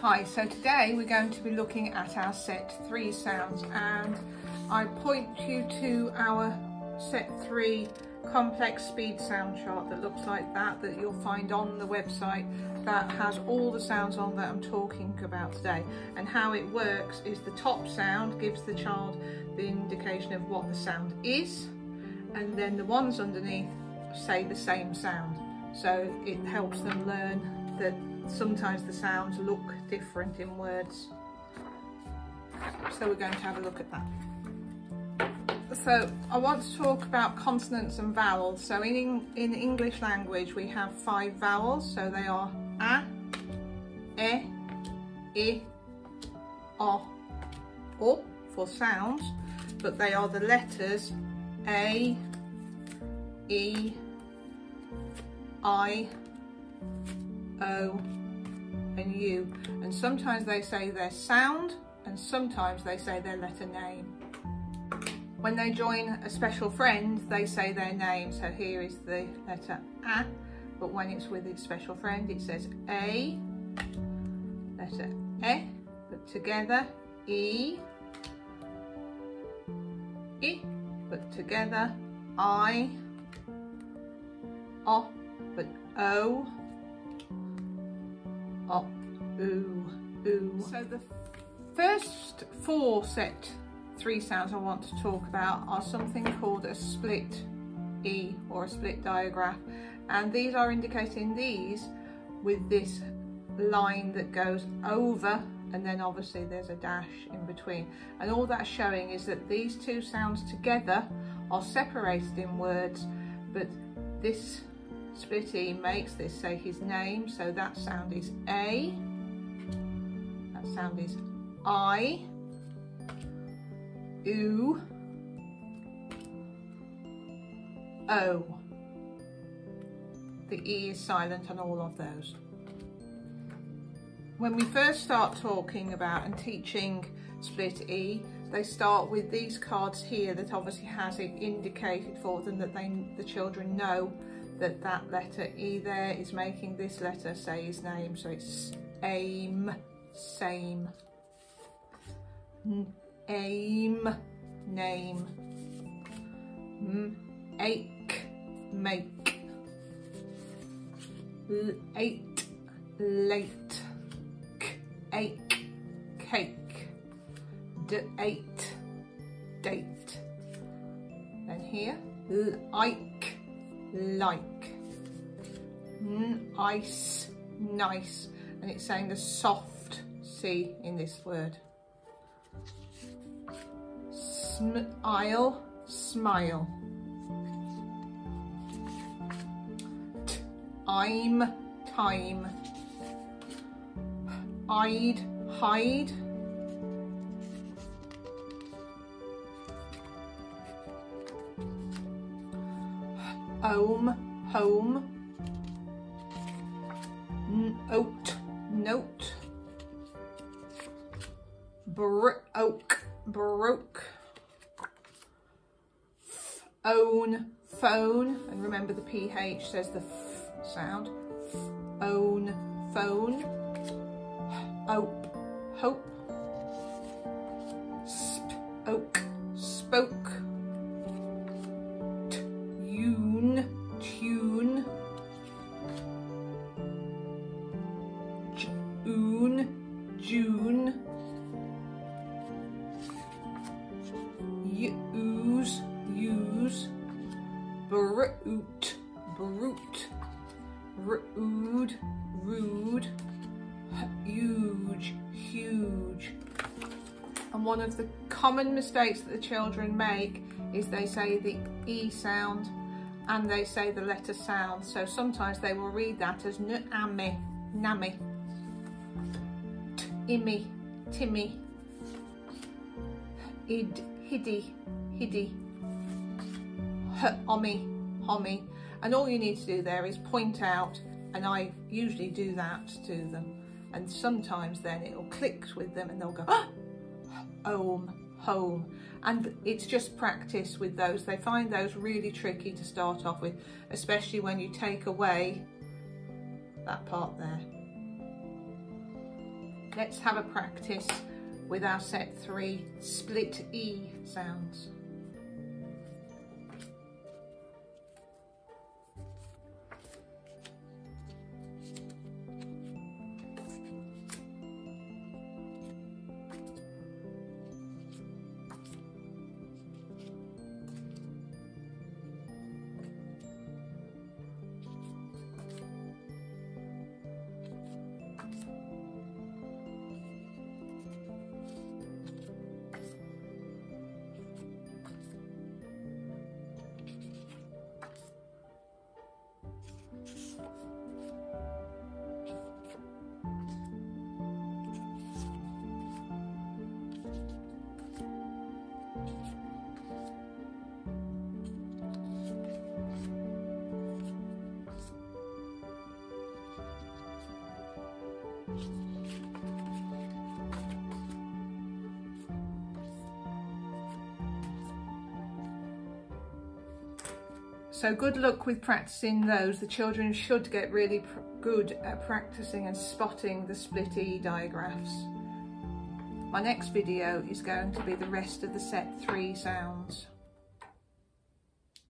Hi, so today we're going to be looking at our set three sounds and I point you to our set three complex speed sound chart that looks like that that you'll find on the website that has all the sounds on that I'm talking about today. And how it works is the top sound gives the child the indication of what the sound is and then the ones underneath say the same sound. So it helps them learn that sometimes the sounds look different in words. So we're going to have a look at that. So I want to talk about consonants and vowels. So in, in English language we have five vowels. So they are a, e, i, o, o for sounds, but they are the letters a, e, i, o, and U. And sometimes they say their sound and sometimes they say their letter name. When they join a special friend, they say their name. So here is the letter A, but when it's with its special friend, it says A, letter E, but together, E, I, but together, I, O, but O, Oh, ooh, ooh. So the first four set three sounds I want to talk about are something called a split E or a split digraph. And these are indicating these with this line that goes over and then obviously there's a dash in between. And all that's showing is that these two sounds together are separated in words, but this split E makes this say his name, so that sound is A, that sound is I, oo, O. The E is silent on all of those. When we first start talking about and teaching split E, they start with these cards here that obviously has it indicated for them that they the children know that that letter E there is making this letter say his name. So it's aim, same. aim, name. M ache, make. Eight, late. K ache, cake. D eight, date. Then here, ike, like. N ice, nice. And it's saying the soft C in this word. Smile, smile. T I'm, time. I'd, hide. home, home, oat, note, oak, broke, own, phone, and remember the PH says the f sound, own, phone, hope, hope, sp, oak, spoke, brute, brute, rude, rude, huge, huge. And one of the common mistakes that the children make is they say the E sound and they say the letter sound. So sometimes they will read that as n-ame, nami, immy, timmy, id, hiddy, hiddy, ommy, hommy. And all you need to do there is point out, and I usually do that to them. And sometimes then it'll click with them and they'll go, ah, home, home. And it's just practice with those. They find those really tricky to start off with, especially when you take away that part there. Let's have a practice with our set three split E sounds. So good luck with practicing those. The children should get really good at practicing and spotting the split E digraphs. My next video is going to be the rest of the set three sounds.